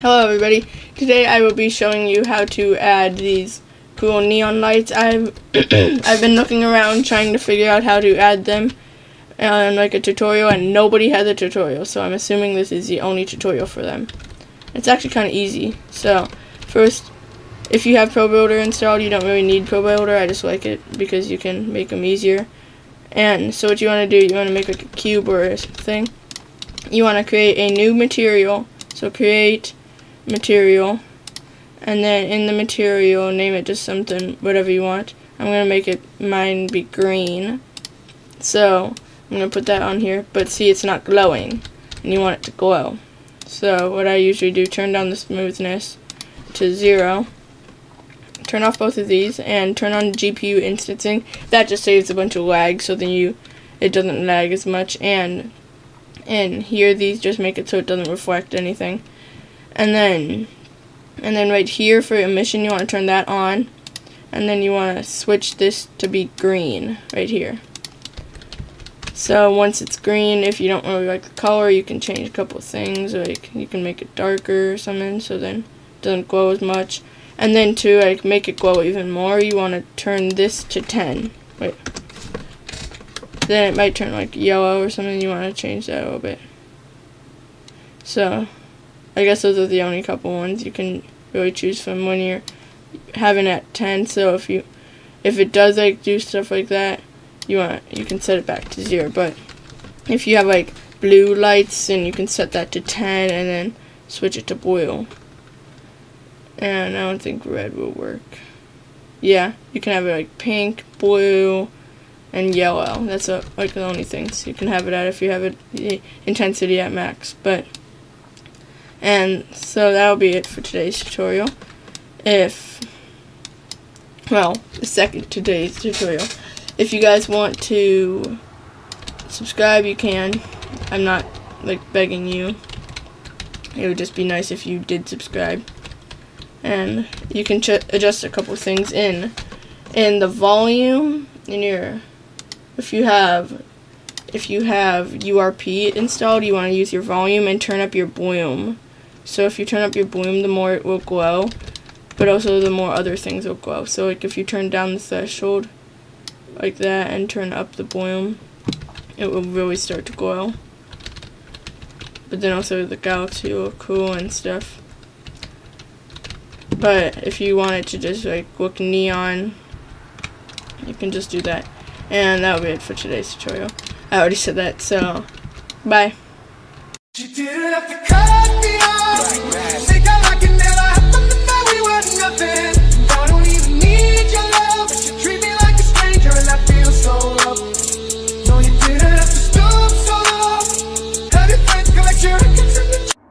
Hello everybody, today I will be showing you how to add these cool neon lights. I've I've been looking around trying to figure out how to add them in like a tutorial and nobody has a tutorial so I'm assuming this is the only tutorial for them. It's actually kind of easy. So first if you have ProBuilder installed you don't really need ProBuilder I just like it because you can make them easier. And so what you want to do, you want to make like a cube or a thing. You want to create a new material. So create material. And then in the material name it just something whatever you want. I'm gonna make it mine be green. So I'm gonna put that on here but see it's not glowing. And you want it to glow. So what I usually do turn down the smoothness to zero. Turn off both of these and turn on GPU instancing. That just saves a bunch of lag so then you it doesn't lag as much. And and here these just make it so it doesn't reflect anything and then and then right here for emission you want to turn that on. And then you want to switch this to be green right here. So once it's green if you don't really like the color you can change a couple things like you can make it darker or something so then it doesn't glow as much. And then to like make it glow even more you want to turn this to 10 wait. Then it might turn like yellow or something you want to change that a little bit. So I guess those are the only couple ones you can really choose from when you're having at 10 so if you if it does like do stuff like that you want you can set it back to 0 but if you have like blue lights then you can set that to 10 and then switch it to blue. And I don't think red will work. Yeah you can have it like pink blue and yellow. That's a, like the only things. You can have it at if you have it the intensity at max but and so that'll be it for today's tutorial. If, well, the second today's tutorial. If you guys want to subscribe, you can. I'm not, like, begging you. It would just be nice if you did subscribe. And you can adjust a couple things in. In the volume, in your, if you have if you have URP installed, you want to use your volume and turn up your bloom. So if you turn up your bloom, the more it will glow, but also the more other things will glow. So like if you turn down the threshold like that and turn up the bloom, it will really start to glow. But then also the galaxy will cool and stuff. But if you want it to just like look neon, you can just do that. And that will be it for today's tutorial. I already said that, so bye. She did it at the off.